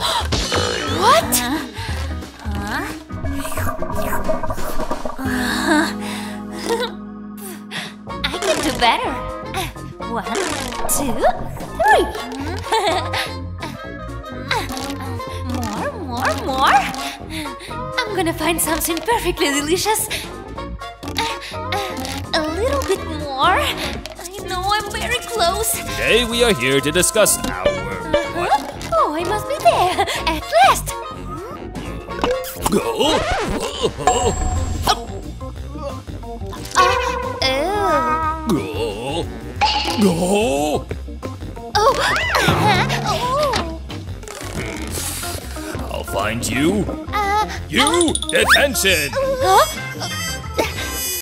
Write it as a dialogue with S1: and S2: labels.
S1: What?
S2: I can do better. One, two, three. more, more, more. I'm gonna find something perfectly delicious. A little bit more. I know I'm very close.
S3: Today we are here to discuss our Go.
S2: Oh.
S3: Go. Go.
S2: Oh. oh.
S3: I'll find you.
S2: Uh,
S3: You detention.
S2: huh?